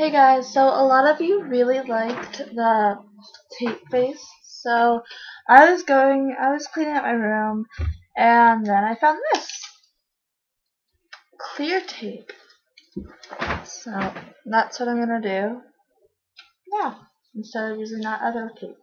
Hey guys, so a lot of you really liked the tape face, so I was going, I was cleaning up my room, and then I found this. Clear tape. So, that's what I'm gonna do. Yeah, instead of using that other tape.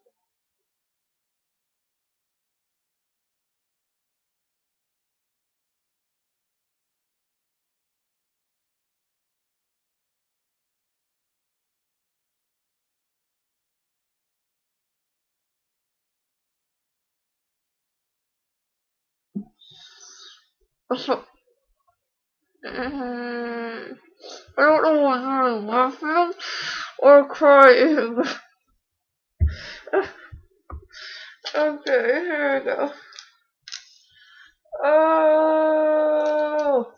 Mm, I don't know whether I'm laughing or crying. okay, here we go. Oh.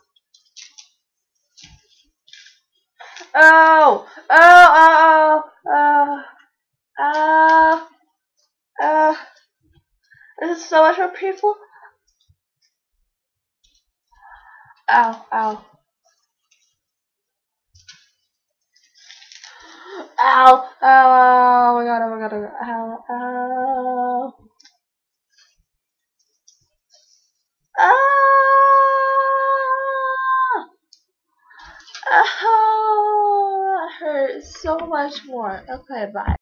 Oh, oh, oh, oh, oh, oh, this is so much more painful. Ow, ow. Ow, ow, oh my god, oh my god, oh my god, ow, ow. Ah! Oh, that hurts so much more. Okay, bye.